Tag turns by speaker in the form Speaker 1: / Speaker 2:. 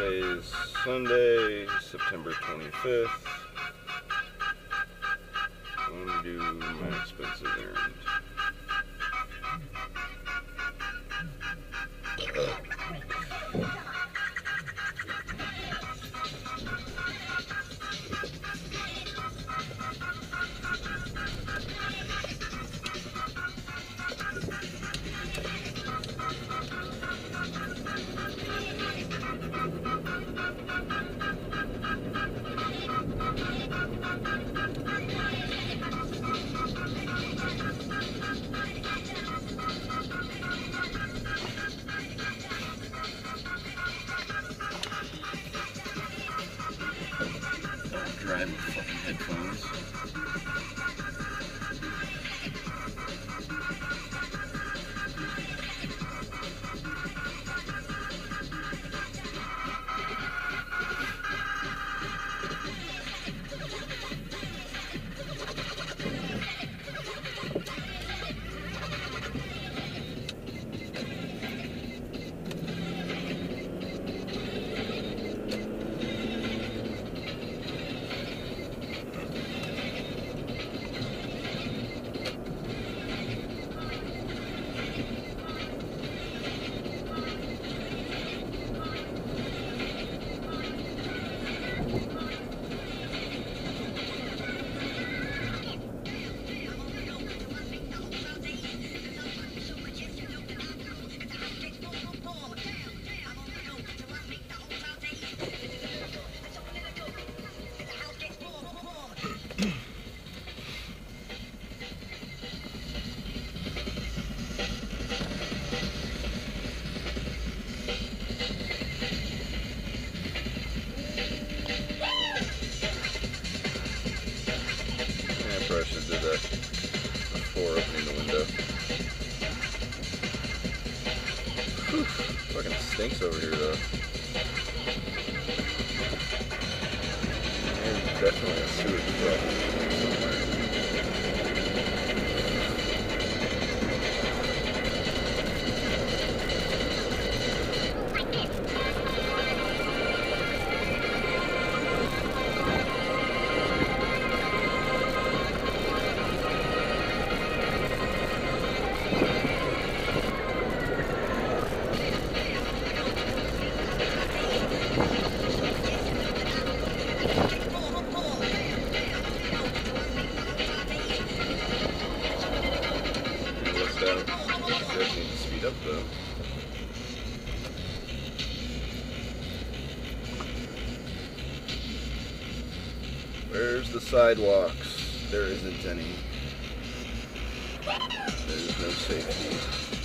Speaker 1: Today is Sunday, September 25th. I'm going to do my expensive errand. Yeah. I should did that before opening the window. Whew, fucking stinks over here though. There's definitely a sewage problem up though. Where's the sidewalks? There isn't any. There's no safety.